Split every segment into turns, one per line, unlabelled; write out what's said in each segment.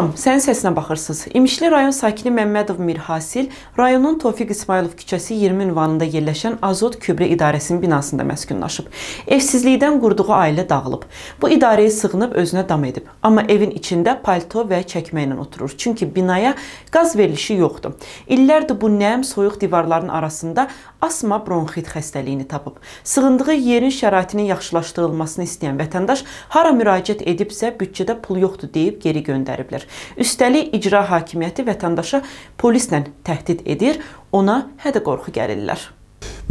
Salam, sənin səsinə baxırsınız. İmişli rayon sakini Məmmədov Mirhasil rayonun Tofiq İsmailov küçəsi 20 ünvanında yerləşən Azot Kübrə İdarəsinin binasında məskunlaşıb. Evsizlikdən qurduğu ailə dağılıb. Bu idarəyə sığınıb özünə dam edib. Amma evin içində palto və çəkmə ilə oturur. Çünki binaya qaz verilişi yoxdur. İllərdir bu nəm, soyuq divarların arasında asma bronxit xəstəliyini tapıb. Sığındığı yerin şəraitinin yaxşılaşdırılmasını istəyən vətəndaş hara müraciət edibsə büdcədə pul yoxdur deyib geri göndəriblər. Üstəlik icra hakimiyyəti vətəndaşa polislə təhdid edir, ona hədə qorxu gəlirlər.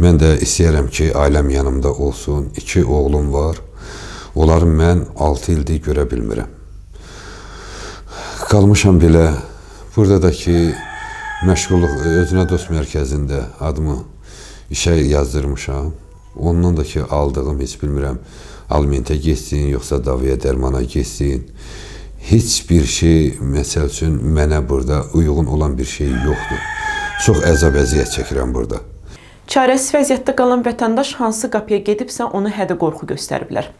Mən də istəyirəm ki, ailəm yanımda olsun. İki oğlum var. Onları mən 6 ildir görə bilmirəm. Qalmışam belə burada da ki, məşğulluq özünə dost mərkəzində adımı işə yazdırmışam. Ondan da ki, aldığım heç bilmirəm, alimentə getsin, yoxsa davaya dərmana getsin. Heç bir şey, məsəl üçün, mənə burada uyğun olan bir şey yoxdur. Çox əzab-əziyyət çəkirəm burada.
Çarəsiz vəziyyətdə qalan vətəndaş hansı qapıya gedibsə, onu hədə qorxu göstəriblər.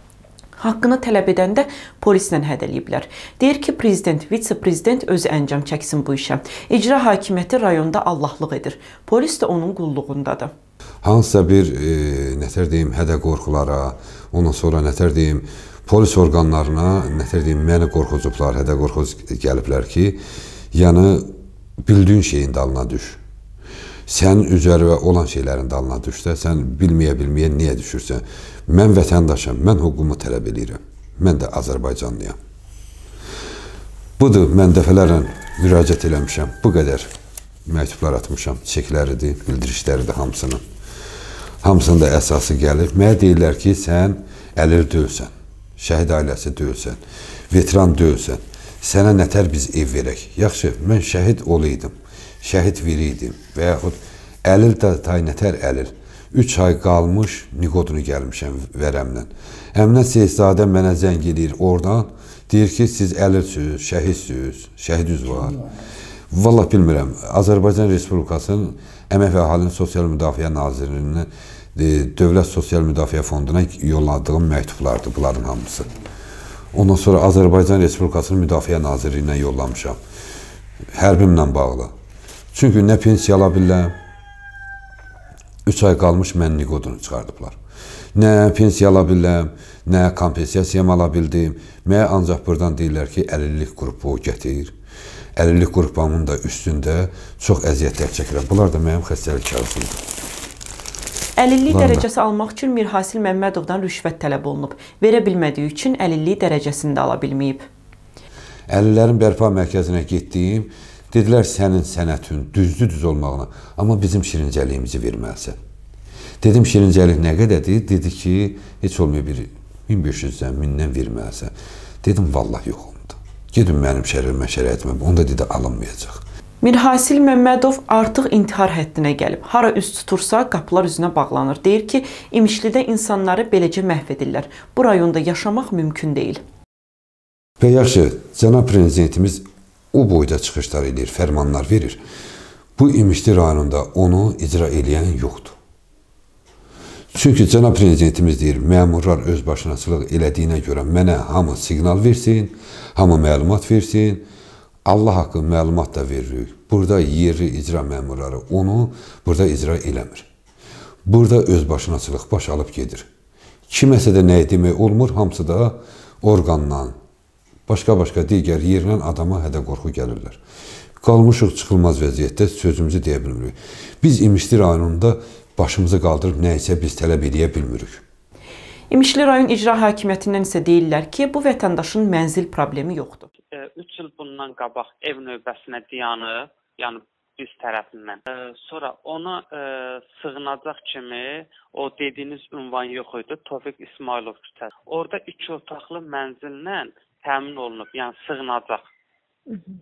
Haqqını tələb edəndə polislə hədələyiblər. Deyir ki, prezident, vitse-prezident özü əncam çəksin bu işə. İcra hakimiyyəti rayonda Allahlıq edir. Polis də onun qulluğundadır
hansısa bir e, nətər deyim, hədə qorxulara, ondan sonra nətər deyim, polis orqanlarına, nətər deyim, məni qorxucublar, hədə qorxucu gəliblər ki, yəni bildiyin şeyin dalına düş. Sənin üzərə olan şeylərin dalına düş də, sən bilməyə-bilməyə niyə düşürsən? Mən vətəndaşam, mən hüququmu tələb edirəm. Mən də Azərbaycanlıyam. Budur, mən dəfələrlə müraciət eləmişəm. Bu qədər məktublar atmışam. Çekləridir, bildirişləridir hamısının. Hamısında əsası gəlir. Mənə deyirlər ki, sən əlir döyülsən, şəhid ailəsi döyülsən, veteran döyülsən. Sənə nətər biz ev verək? Yaxşı, mən şəhid olaydım, şəhid veriydim və yaxud əlil də tay nətər əlil. 3 ay qalmış Niqodunu gəlmişəm vərəmlə. Əminə Seyidzadə mənə zəng edir oradan. Deyir ki, siz əlilsiniz, şəhidsiniz, şəhidiniz var. Vallah bilmirəm. Azərbaycan Respublikasının Əmək və Əhalinin Sosial Müdafiə Nazirliyinin Dövlət Sosial Müdafiə Fonduna yolladığım məktublardır bunların hamısı. Ondan sonra Azərbaycan Respublikasının Müdafiə Nazirliyinə yollamışam. Hərbimlə bağlı. Çünki nə pensiya ala bilirəm, 3 ay qalmış mən niqodunu çıxardıblar. Nə pensiya ala bilirəm, nə kompensasiyam ala bildim. Mənə ancaq buradan deyirlər ki, əlillik qrupu gətir əlillik qrupamın da üstündə çox əziyyətlər çəkirəm. Bunlar da mənim xəstəlik kağızımdır.
Əlillik Bunlar dərəcəsi almaq üçün Mirhasil Məmmədovdan rüşvət tələb olunub. Verə bilmədiyi üçün əlillik dərəcəsini də ala bilməyib.
Əlillərin bərpa mərkəzinə getdiyim, dedilər sənin sənətin düzdür düz olmağına, amma bizim şirincəliyimizi verməlisən. Dedim şirincəlik nə qədərdir? Dedi ki, heç olmuyor bir 1500-dən, 1000-dən verməlisən. Dedim vallah yox. Gedin mənim şərimə, şəraətimə. Onda dedi alınmayacaq.
Mirhasil Məmmədov artıq intihar həddinə gəlib. Hara üz tutursa, qapılar üzünə bağlanır. Deyir ki, İmişlidə insanları beləcə məhv edirlər. Bu rayonda yaşamaq mümkün deyil.
Və yaxşı, cənab prezidentimiz o boyda çıxışlar edir, fərmanlar verir. Bu İmişli rayonunda onu icra eləyən yoxdur. Çünki cənab prezidentimiz deyir, məmurlar öz başınaçılıq elədiyinə görə mənə hamı siqnal versin, hamı məlumat versin. Allah haqqı məlumat da veririk. Burada yerli icra məmurları onu burada icra eləmir. Burada öz başınaçılıq baş alıb gedir. Kiməsə də nə demək olmur, hamısı da orqandan, başqa-başqa digər yerlə adama hədə qorxu gəlirlər. Qalmışıq çıxılmaz vəziyyətdə sözümüzü deyə bilmirik. Biz İmişli rayonunda başımızı qaldırıb nə isə biz tələb edə bilmirik.
İmişli rayon icra hakimiyyətindən isə deyirlər ki, bu vətəndaşın mənzil problemi yoxdur.
3 il bundan qabaq ev növbəsinə dayanıb, yəni biz tərəfindən. E, sonra ona e, sığınacaq kimi o dediyiniz ünvan yox idi, Tofiq İsmailov küçəsi. Orda 2 otaqlı mənzillə təmin olunub, yəni sığınacaq.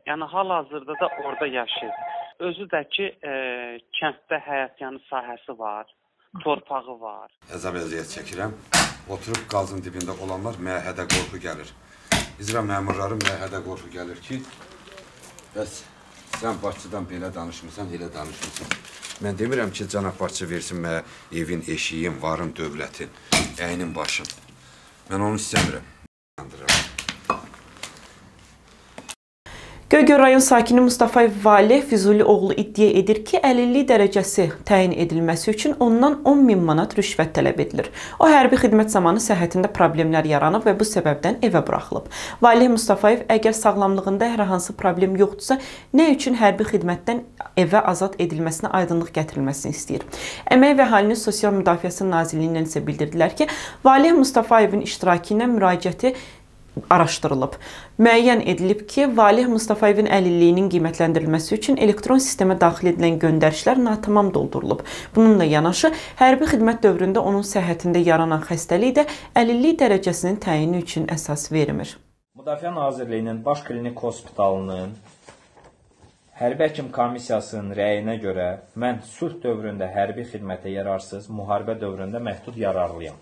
Yəni hal-hazırda da orada yaşayır. Özü də ki, e, kənddə həyətyanı sahəsi var, torpağı var.
Əzab əziyyət çəkirəm. Oturub qazın dibində olanlar mənə hədə qorxu gəlir. İcra məmurları mənə hədə qorxu gəlir ki, bəs sən başçıdan belə danışmısan, elə danışmısan. Mən demirəm ki, cənab başçı versin mənə evin, eşiyim, varın, dövlətin, əynin başım. Mən onu istəmirəm.
Göygöl rayon sakini Mustafayev Valeh Füzuli oğlu iddia edir ki, əlillik dərəcəsi təyin edilməsi üçün ondan 10 min manat rüşvət tələb edilir. O, hərbi xidmət zamanı səhhətində problemlər yaranıb və bu səbəbdən evə buraxılıb. Valeh Mustafayev əgər sağlamlığında hər hansı problem yoxdursa, nə üçün hərbi xidmətdən evə azad edilməsinə aydınlıq gətirilməsini istəyir. Əmək və Əhalinin Sosial Müdafiəsi Nazirliyindən isə bildirdilər ki, Valeh Mustafayevin iştirakı ilə müraciəti araşdırılıb. Müəyyən edilib ki, Valih Mustafayevin əlilliyinin qiymətləndirilməsi üçün elektron sistemə daxil edilən göndərişlər natamam doldurulub. Bununla yanaşı, hərbi xidmət dövründə onun səhhətində yaranan xəstəlik də əlillik dərəcəsinin təyini üçün əsas vermir.
Müdafiə Nazirliyinin Baş Klinik Hospitalının Hərbi həkim komissiyasının rəyinə görə mən sülh dövründə hərbi xidmətə yararsız, müharibə dövründə məhdud yararlıyam.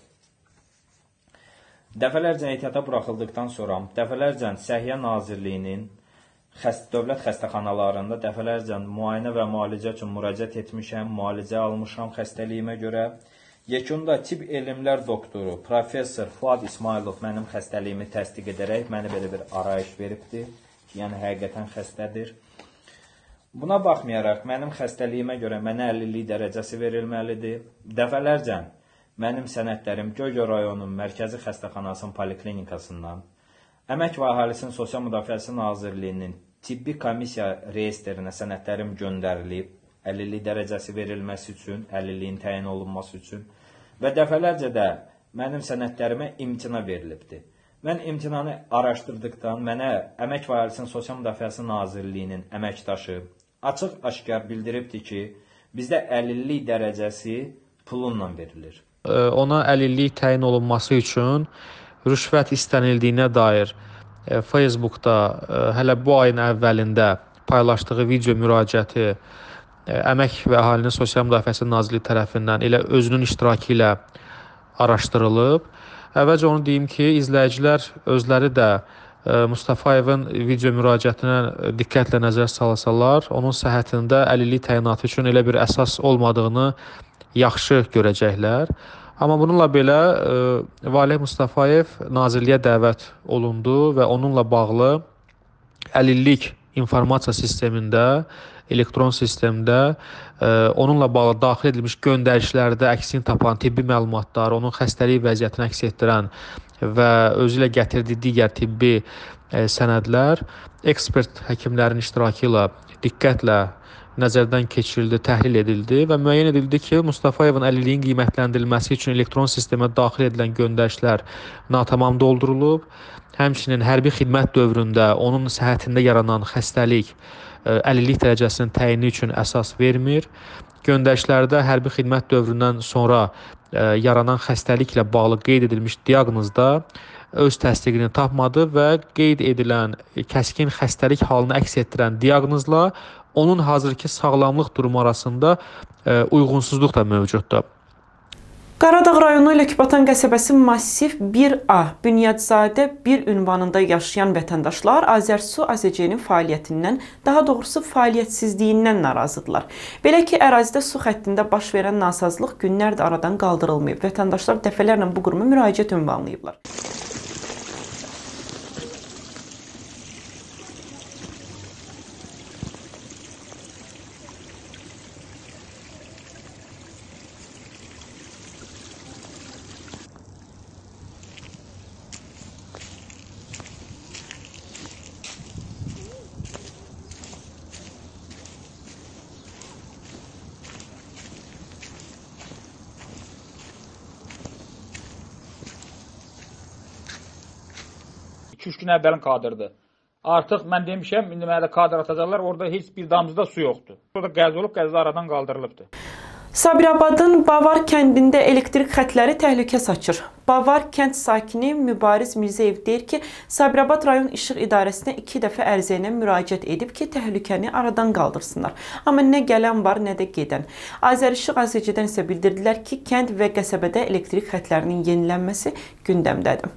Dəfələrcə ehtiyata buraxıldıqdan sonra dəfələrcə Səhiyyə Nazirliyinin xəst dövlət xəstəxanalarında dəfələrcə müayinə və müalicə üçün müraciət etmişəm, müalicə almışam xəstəliyimə görə. Yekunda tibb elmlər doktoru professor Fuad İsmailov mənim xəstəliyimi təsdiq edərək mənə belə bir arayış veribdi yəni həqiqətən xəstədir. Buna baxmayaraq mənim xəstəliyimə görə mənə əlillik dərəcəsi verilməlidir. Dəfələrcə mənim sənədlərim Göygöl rayonunun mərkəzi xəstəxanasının poliklinikasından, Əmək və Əhalisinin Sosial Müdafiəsi Nazirliyinin tibbi komissiya reyestrinə sənədlərim göndərilib, əlillik dərəcəsi verilməsi üçün, əlilliyin təyin olunması üçün və dəfələrcə də mənim sənədlərimə imtina verilibdir. Mən imtinanı araşdırdıqdan mənə Əmək və Əhalisinin Sosial Müdafiəsi Nazirliyinin əməkdaşı açıq-aşkar bildiribdir ki, bizdə əlillik dərəcəsi pulla verilir.
Ona əlillik təyin olunması üçün rüşvət istənildiyinə dair Facebookda hələ bu ayın əvvəlində paylaşdığı video müraciəti Əmək və Əhalinin Sosial Müdafiəsi Nazirliyi tərəfindən elə özünün iştirakı ilə araşdırılıb. Əvvəlcə onu deyim ki, izləyicilər özləri də Mustafayevin video müraciətinə diqqətlə nəzər salsalar, onun səhhətində əlillik təyinatı üçün elə bir əsas olmadığını yaxşı görəcəklər. Amma bununla belə Valeh Mustafayev nazirliyə dəvət olundu və onunla bağlı əlillik informasiya sistemində, elektron sistemdə onunla bağlı daxil edilmiş göndərişlərdə əksini tapan tibbi məlumatlar, onun xəstəlik vəziyyətini əks etdirən və özü ilə gətirdiyi digər tibbi e, sənədlər ekspert həkimlərin iştirakı ilə diqqətlə nəzərdən keçirildi, təhlil edildi və müəyyən edildi ki, Mustafayevin əlilliyin qiymətləndirilməsi üçün elektron sistemə daxil edilən göndərişlər natamam doldurulub. Həmçinin hərbi xidmət dövründə onun səhhətində yaranan xəstəlik e, əlillik dərəcəsinin təyini üçün əsas vermir. Göndərişlərdə hərbi xidmət dövründən sonra yaranan xəstəliklə bağlı qeyd edilmiş diaqnozda öz təsdiqini tapmadı və qeyd edilən kəskin xəstəlik halını əks etdirən diaqnozla onun hazırki sağlamlıq durumu arasında uyğunsuzluq da mövcuddur.
Qaradağ rayonu ilə Kübatan qəsəbəsi massiv 1A Bünyadzadə 1 ünvanında yaşayan vətəndaşlar Azərsu AZC-nin fəaliyyətindən, daha doğrusu fəaliyyətsizliyindən narazıdırlar. Belə ki, ərazidə su xəttində baş verən nasazlıq günlərdir aradan qaldırılmayıb. Vətəndaşlar dəfələrlə bu quruma müraciət ünvanlayıblar.
İki-üç gün əvvəlin kadrdır. Artıq mən demişəm, indi mənə də kadr atacaqlar, orada heç bir damcıda su yoxdur. Orada qəz olub, qəzza aradan qaldırılıbdır.
Sabirabadın Bavar kəndində elektrik xətləri təhlükə saçır. Bavar kənd sakini Mübariz Mirzəyev deyir ki, Sabirabad rayon İşıq İdarəsinə iki dəfə ərizə ilə müraciət edib ki, təhlükəni aradan qaldırsınlar. Amma nə gələn var, nə də gedən. Azərişıq AZC-dən isə bildirdilər ki, kənd və qəsəbədə elektrik xətlərinin yenilənməsi gündəmdədir.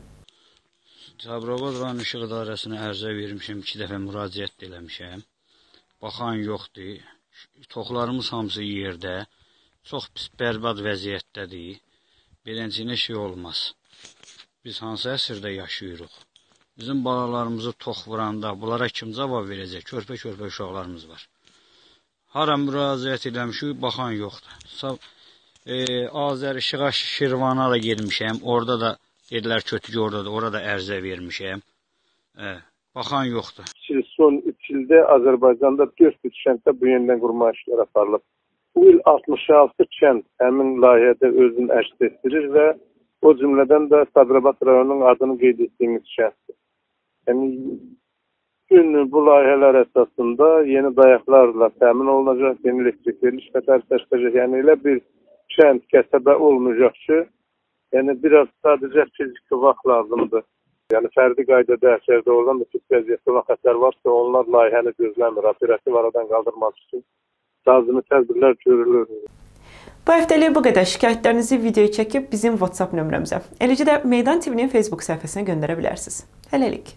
Sabirabad rayon İşıq İdarəsinə ərizə vermişəm, iki dəfə müraciət də eləmişəm. Baxan yoxdur. Toxlarımız hamısı yerdə. Çox pis bərbad vəziyyətdədir. Beləncə şey olmaz. Biz hansı əsrdə yaşayırıq? Bizim balalarımızı tox vuranda bunlara kim cavab verəcək? Körpə-körpə uşaqlarımız var. Hara müraciət eləmişik, baxan yoxdur. Sağ e, Azər İşığa Şirvana da getmişəm. Orada da dedilər kötü orada da, orada ərizə vermişəm. E, baxan yoxdur.
Son 3 ildə Azərbaycanda 400 kənddə bu yenidən qurma işləri aparılıb. Bu il 66 kənd həmin layihədə özünü əks etdirir və o cümlədən də Sabirabad rayonunun adını qeyd etdiyimiz kənddir. Yəni gün bu layihələr əsasında yeni dayaqlarla təmin olunacaq, yeni elektrik veriliş xətəri təşkil Yəni elə bir kənd, qəsəbə olmayacaq ki, yəni biraz sadəcə fiziki vaxt lazımdır. Yəni fərdi qaydada əsərdə olan nüfus vəziyyəti olan xətər varsa, onlar layihəni gözləmir, operativ aradan qaldırmaq üçün lazımi tədbirlər görülür.
Bu həftəlik bu qədər. Şikayətlərinizi videoya çəkib bizim WhatsApp nömrəmizə, eləcə də Meydan TV-nin Facebook səhifəsinə göndərə bilərsiniz. Hələlik.